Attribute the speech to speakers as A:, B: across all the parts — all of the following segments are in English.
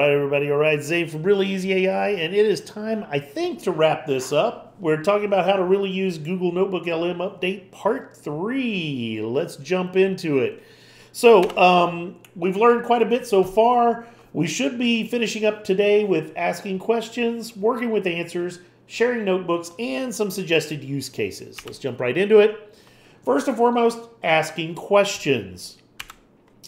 A: All right, everybody. All right, Zain from Really Easy AI, and it is time, I think, to wrap this up. We're talking about how to really use Google Notebook LM Update Part 3. Let's jump into it. So, um, we've learned quite a bit so far. We should be finishing up today with asking questions, working with answers, sharing notebooks, and some suggested use cases. Let's jump right into it. First and foremost, asking questions.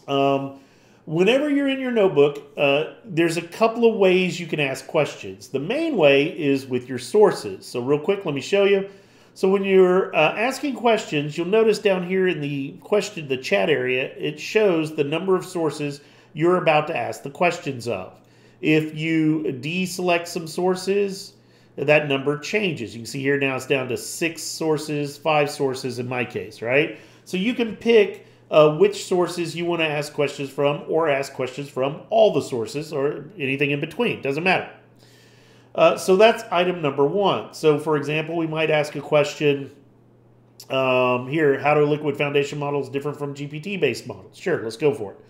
A: Um, Whenever you're in your notebook, uh, there's a couple of ways you can ask questions. The main way is with your sources. So real quick, let me show you. So when you're uh, asking questions, you'll notice down here in the question, the chat area, it shows the number of sources you're about to ask the questions of. If you deselect some sources, that number changes. You can see here now it's down to six sources, five sources in my case, right? So you can pick uh, which sources you want to ask questions from or ask questions from all the sources or anything in between. Doesn't matter. Uh, so that's item number one. So, for example, we might ask a question um, here how do liquid foundation models different from GPT based models? Sure, let's go for it.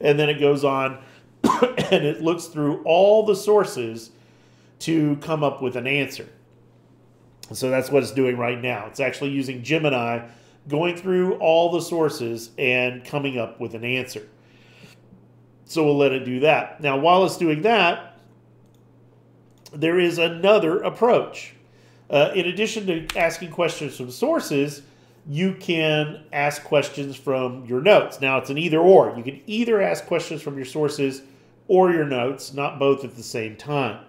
A: And then it goes on and it looks through all the sources to come up with an answer. So that's what it's doing right now. It's actually using Gemini going through all the sources and coming up with an answer. So we'll let it do that. Now, while it's doing that, there is another approach. Uh, in addition to asking questions from sources, you can ask questions from your notes. Now, it's an either or. You can either ask questions from your sources or your notes, not both at the same time.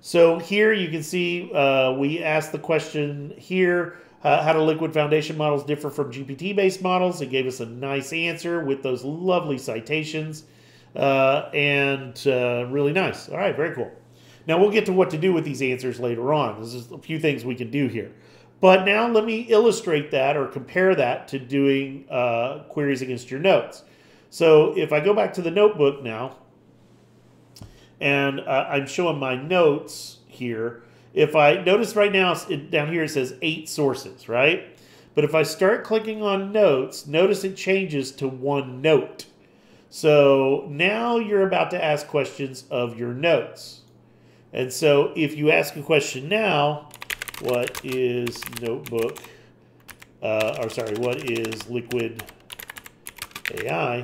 A: So here you can see uh, we asked the question here uh, how do liquid foundation models differ from GPT-based models? It gave us a nice answer with those lovely citations uh, and uh, really nice. All right, very cool. Now we'll get to what to do with these answers later on. There's a few things we can do here. But now let me illustrate that or compare that to doing uh, queries against your notes. So if I go back to the notebook now, and uh, I'm showing my notes here, if I notice right now it, down here it says eight sources, right? But if I start clicking on notes, notice it changes to one note. So now you're about to ask questions of your notes. And so if you ask a question now, what is notebook, uh, or sorry, what is liquid AI?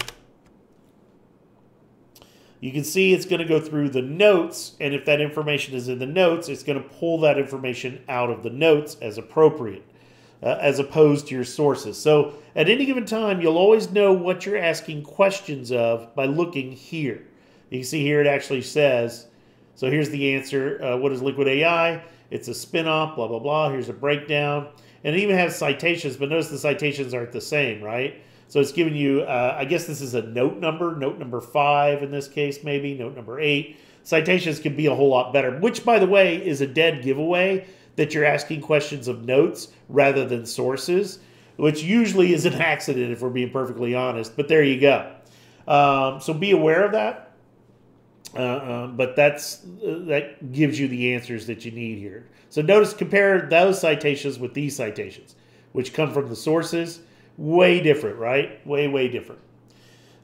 A: You can see it's going to go through the notes, and if that information is in the notes, it's going to pull that information out of the notes as appropriate, uh, as opposed to your sources. So at any given time, you'll always know what you're asking questions of by looking here. You can see here it actually says, so here's the answer. Uh, what is Liquid AI? It's a spin-off, blah, blah, blah. Here's a breakdown. And it even has citations, but notice the citations aren't the same, right? So it's giving you, uh, I guess this is a note number, note number five in this case, maybe, note number eight. Citations can be a whole lot better, which, by the way, is a dead giveaway that you're asking questions of notes rather than sources, which usually is an accident if we're being perfectly honest. But there you go. Um, so be aware of that. Uh, uh, but that's uh, that gives you the answers that you need here. So notice compare those citations with these citations, which come from the sources Way different, right? Way, way different.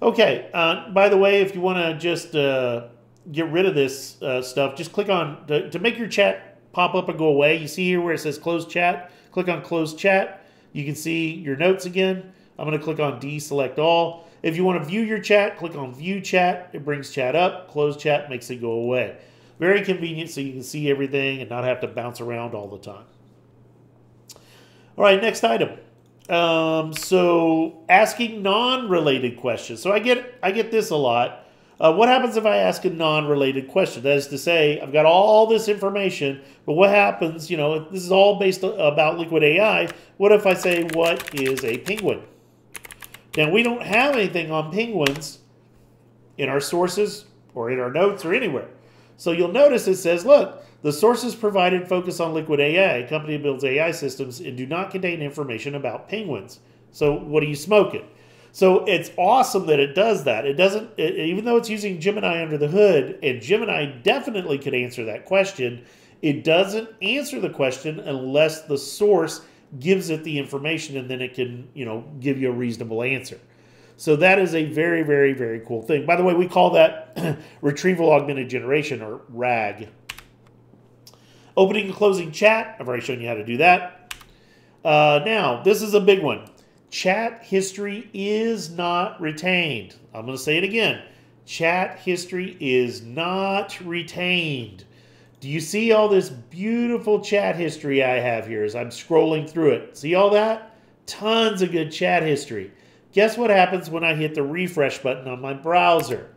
A: Okay, uh, by the way, if you want to just uh, get rid of this uh, stuff, just click on, to, to make your chat pop up and go away, you see here where it says close chat, click on close chat. You can see your notes again. I'm going to click on deselect all. If you want to view your chat, click on view chat. It brings chat up. Close chat makes it go away. Very convenient so you can see everything and not have to bounce around all the time. All right, next item. Um, so asking non-related questions. So I get I get this a lot. Uh, what happens if I ask a non-related question? That is to say, I've got all this information, but what happens? You know, this is all based about liquid AI. What if I say, "What is a penguin?" Now we don't have anything on penguins in our sources or in our notes or anywhere. So you'll notice it says, "Look, the sources provided focus on Liquid AI, a company that builds AI systems, and do not contain information about penguins. So what are you smoking? So it's awesome that it does that. It doesn't, it, even though it's using Gemini under the hood, and Gemini definitely could answer that question, it doesn't answer the question unless the source gives it the information and then it can, you know, give you a reasonable answer. So that is a very, very, very cool thing. By the way, we call that retrieval augmented generation or RAG. Opening and closing chat. I've already shown you how to do that. Uh, now, this is a big one. Chat history is not retained. I'm going to say it again. Chat history is not retained. Do you see all this beautiful chat history I have here as I'm scrolling through it? See all that? Tons of good chat history. Guess what happens when I hit the refresh button on my browser?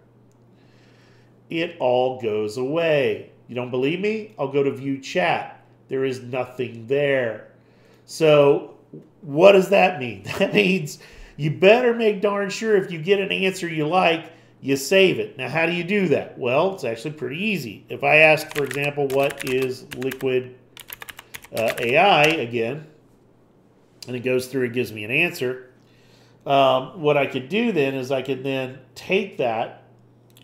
A: It all goes away. You don't believe me? I'll go to view chat. There is nothing there. So what does that mean? That means you better make darn sure if you get an answer you like, you save it. Now, how do you do that? Well, it's actually pretty easy. If I ask, for example, what is liquid uh, AI again, and it goes through and gives me an answer, um, what I could do then is I could then take that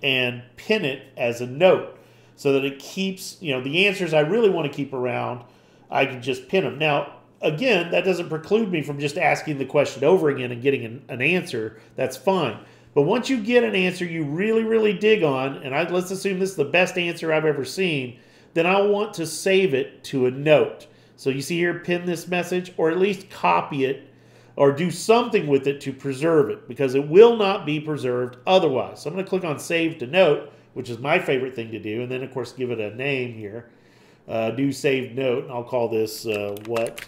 A: and pin it as a note so that it keeps, you know, the answers I really want to keep around, I can just pin them. Now, again, that doesn't preclude me from just asking the question over again and getting an, an answer. That's fine. But once you get an answer you really, really dig on, and I, let's assume this is the best answer I've ever seen, then I want to save it to a note. So you see here, pin this message, or at least copy it, or do something with it to preserve it, because it will not be preserved otherwise. So I'm going to click on Save to Note, which is my favorite thing to do, and then, of course, give it a name here. Uh, do Save Note, and I'll call this uh, What,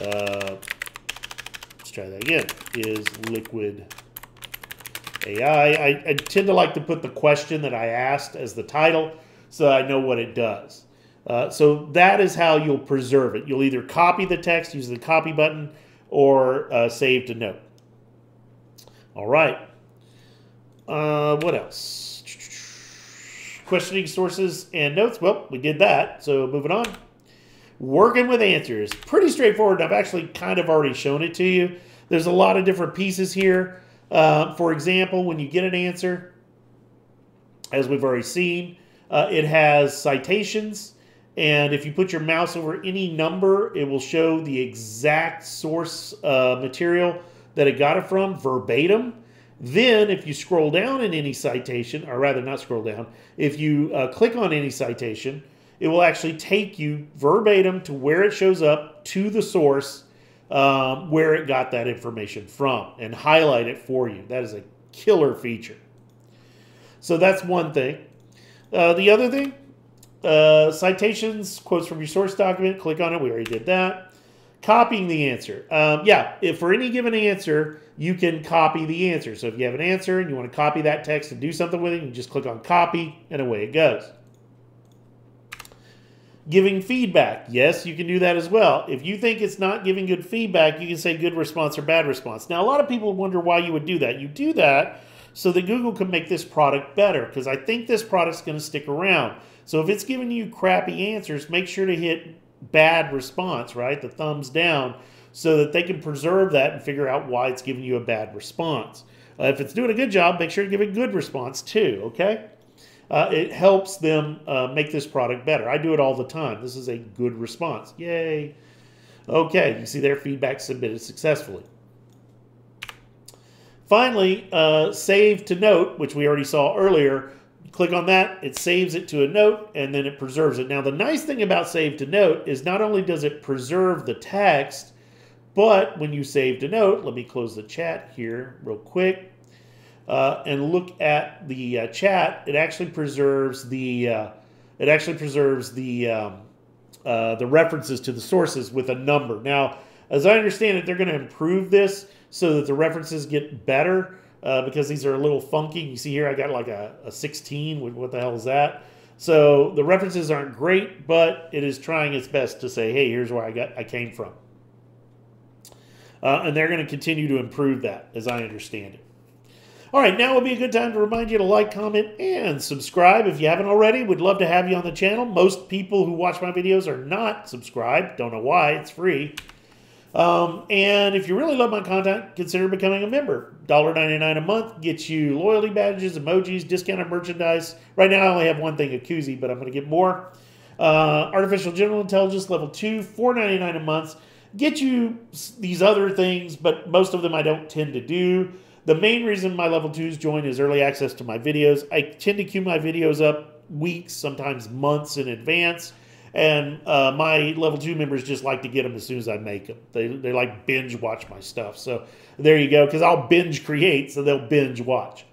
A: uh, let's try that again, is Liquid AI. I, I tend to like to put the question that I asked as the title so I know what it does. Uh, so that is how you'll preserve it. You'll either copy the text, use the copy button, or uh, save to note. All right. Uh, what else? Questioning sources and notes. Well, we did that. So moving on. Working with answers. Pretty straightforward. I've actually kind of already shown it to you. There's a lot of different pieces here. Uh, for example, when you get an answer, as we've already seen, uh, it has citations. And if you put your mouse over any number, it will show the exact source uh, material that it got it from verbatim. Then, if you scroll down in any citation, or rather not scroll down, if you uh, click on any citation, it will actually take you verbatim to where it shows up to the source um, where it got that information from and highlight it for you. That is a killer feature. So that's one thing. Uh, the other thing, uh, citations, quotes from your source document, click on it. We already did that. Copying the answer. Um, yeah, if for any given answer, you can copy the answer. So if you have an answer and you want to copy that text and do something with it, you just click on copy and away it goes. Giving feedback. Yes, you can do that as well. If you think it's not giving good feedback, you can say good response or bad response. Now, a lot of people wonder why you would do that. You do that so that Google can make this product better because I think this product's going to stick around. So if it's giving you crappy answers, make sure to hit bad response, right? The thumbs down so that they can preserve that and figure out why it's giving you a bad response. Uh, if it's doing a good job, make sure to give a good response too, okay? uh, it helps them uh, make this product better. I do it all the time. This is a good response. Yay. Okay, you see their feedback submitted successfully. Finally, uh, save to note, which we already saw earlier. Click on that, it saves it to a note, and then it preserves it. Now, the nice thing about save to note is not only does it preserve the text, but when you save to note, let me close the chat here real quick uh, and look at the uh, chat, it actually preserves the uh, it actually preserves the um, uh, the references to the sources with a number. Now, as I understand it, they're going to improve this so that the references get better uh, because these are a little funky. You see here, I got like a, a 16. What the hell is that? So the references aren't great, but it is trying its best to say, hey, here's where I got I came from. Uh, and they're going to continue to improve that, as I understand it. All right, now would be a good time to remind you to like, comment, and subscribe if you haven't already. We'd love to have you on the channel. Most people who watch my videos are not subscribed. Don't know why. It's free. Um, and if you really love my content, consider becoming a member. $1.99 a month gets you loyalty badges, emojis, discounted merchandise. Right now, I only have one thing, a koozie, but I'm going to get more. Uh, artificial general intelligence level 2, $4.99 a month. Get you these other things, but most of them I don't tend to do. The main reason my level twos join is early access to my videos. I tend to queue my videos up weeks, sometimes months in advance. And uh, my level two members just like to get them as soon as I make them. They, they like binge watch my stuff. So there you go, because I'll binge create, so they'll binge watch.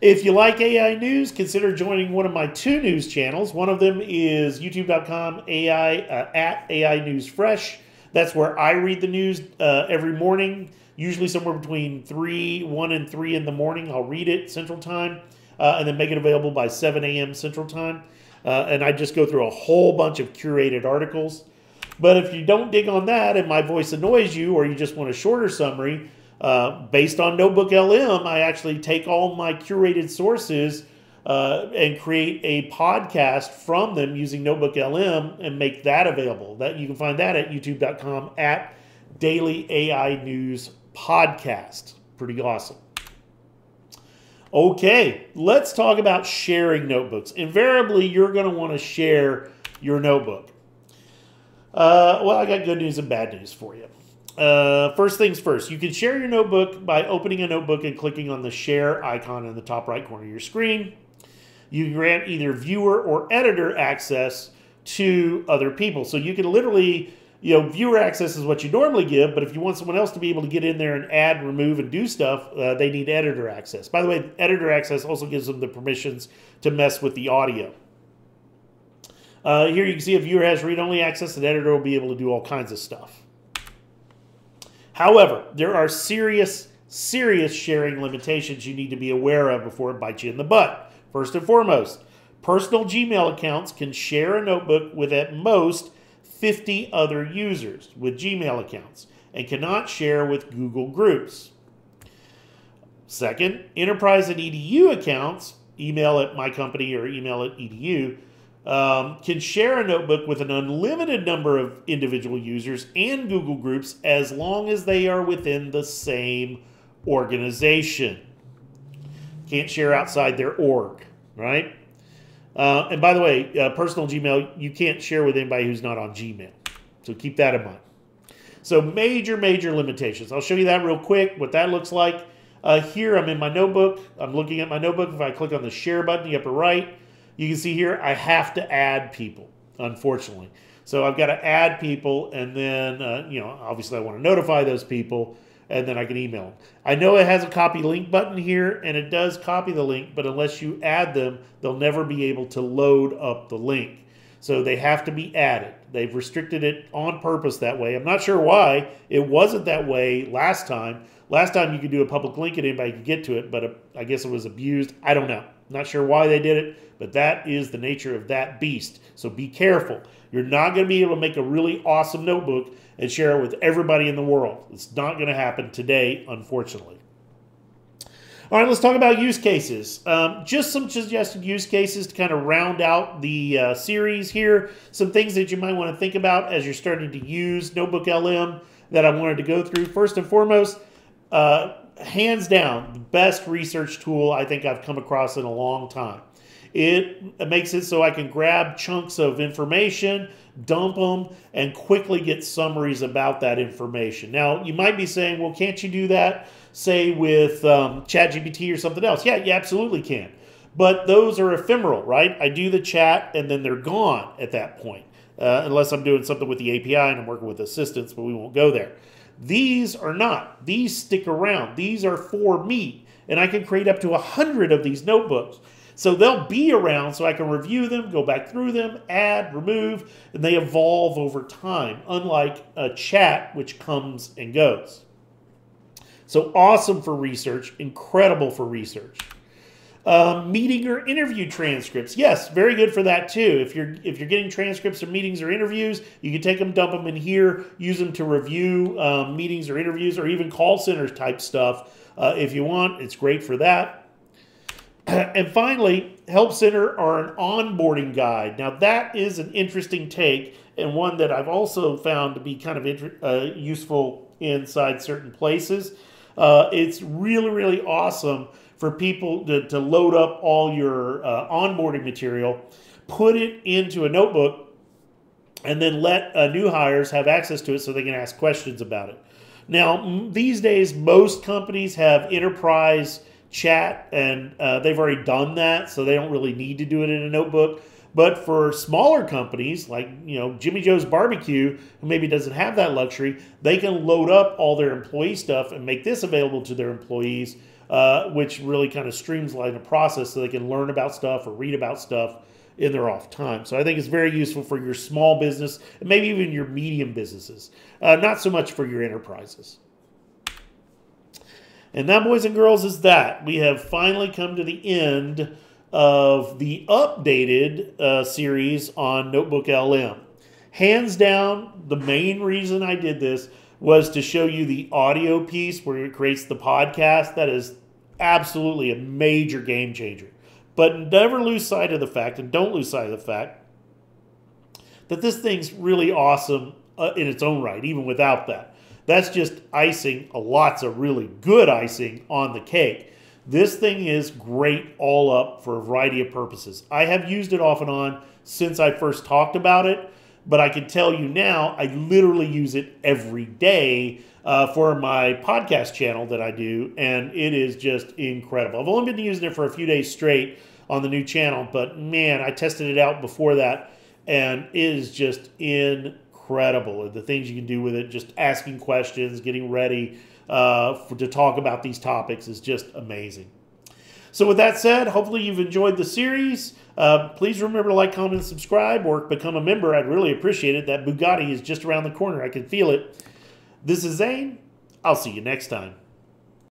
A: If you like AI news, consider joining one of my two news channels. One of them is youtube.com AI uh, at AI News Fresh. That's where I read the news uh, every morning, usually somewhere between 3, 1 and 3 in the morning. I'll read it Central Time uh, and then make it available by 7 a.m. Central Time. Uh, and I just go through a whole bunch of curated articles. But if you don't dig on that and my voice annoys you or you just want a shorter summary, uh, based on Notebook LM, I actually take all my curated sources uh, and create a podcast from them using Notebook LM and make that available. That you can find that at youtube.com at Daily AI News Podcast. Pretty awesome. Okay, let's talk about sharing notebooks. Invariably, you're going to want to share your notebook. Uh, well, I got good news and bad news for you. Uh, first things first, you can share your notebook by opening a notebook and clicking on the share icon in the top right corner of your screen. You grant either viewer or editor access to other people. So you can literally you know, viewer access is what you normally give, but if you want someone else to be able to get in there and add, remove, and do stuff, uh, they need editor access. By the way, editor access also gives them the permissions to mess with the audio. Uh, here you can see a viewer has read-only access, an editor will be able to do all kinds of stuff. However, there are serious, serious sharing limitations you need to be aware of before it bites you in the butt. First and foremost, personal Gmail accounts can share a notebook with at most 50 other users with Gmail accounts and cannot share with Google Groups. Second, enterprise and EDU accounts, email at my company or email at EDU, um, can share a notebook with an unlimited number of individual users and Google Groups as long as they are within the same organization. Can't share outside their org, right? Uh, and by the way, uh, personal Gmail, you can't share with anybody who's not on Gmail. So keep that in mind. So major, major limitations. I'll show you that real quick, what that looks like. Uh, here, I'm in my notebook. I'm looking at my notebook. If I click on the share button, the upper right, you can see here, I have to add people, unfortunately. So I've got to add people, and then, uh, you know, obviously I want to notify those people and then I can email them. I know it has a copy link button here, and it does copy the link, but unless you add them, they'll never be able to load up the link. So they have to be added. They've restricted it on purpose that way. I'm not sure why. It wasn't that way last time. Last time you could do a public link and anybody could get to it, but uh, I guess it was abused. I don't know. Not sure why they did it, but that is the nature of that beast. So be careful. You're not going to be able to make a really awesome notebook and share it with everybody in the world. It's not going to happen today, unfortunately. All right, let's talk about use cases. Um, just some suggested use cases to kind of round out the uh, series here. Some things that you might want to think about as you're starting to use Notebook LM that I wanted to go through. First and foremost, uh, hands down, the best research tool I think I've come across in a long time. It makes it so I can grab chunks of information, dump them, and quickly get summaries about that information. Now, you might be saying, well, can't you do that, say, with um, ChatGPT or something else? Yeah, you absolutely can. But those are ephemeral, right? I do the chat and then they're gone at that point, uh, unless I'm doing something with the API and I'm working with assistants, but we won't go there. These are not. These stick around. These are for me. And I can create up to a 100 of these notebooks. So they'll be around so I can review them, go back through them, add, remove, and they evolve over time, unlike a chat which comes and goes. So awesome for research, incredible for research. Um, meeting or interview transcripts. Yes, very good for that too. If you're if you're getting transcripts of meetings or interviews, you can take them, dump them in here, use them to review um, meetings or interviews, or even call centers type stuff. Uh, if you want, it's great for that. and finally, Help Center or an onboarding guide. Now, that is an interesting take and one that I've also found to be kind of uh, useful inside certain places. Uh, it's really, really awesome for people to, to load up all your uh, onboarding material, put it into a notebook, and then let uh, new hires have access to it so they can ask questions about it. Now, these days, most companies have enterprise chat, and uh, they've already done that, so they don't really need to do it in a notebook. But for smaller companies like you know Jimmy Joe's Barbecue, who maybe doesn't have that luxury, they can load up all their employee stuff and make this available to their employees, uh, which really kind of streamlines the process so they can learn about stuff or read about stuff in their off time. So I think it's very useful for your small business and maybe even your medium businesses, uh, not so much for your enterprises. And that, boys and girls, is that. We have finally come to the end of the updated uh, series on Notebook LM. Hands down, the main reason I did this was to show you the audio piece where it creates the podcast. That is absolutely a major game changer. But never lose sight of the fact, and don't lose sight of the fact, that this thing's really awesome uh, in its own right, even without that. That's just icing, a lots of really good icing on the cake. This thing is great all up for a variety of purposes. I have used it off and on since I first talked about it, but I can tell you now, I literally use it every day uh, for my podcast channel that I do, and it is just incredible. I've only been using it for a few days straight on the new channel, but man, I tested it out before that, and it is just incredible. The things you can do with it, just asking questions, getting ready uh, for, to talk about these topics is just amazing. So, with that said, hopefully you've enjoyed the series. Uh, please remember to like, comment, and subscribe, or become a member. I'd really appreciate it. That Bugatti is just around the corner. I can feel it. This is Zain. I'll see you next time.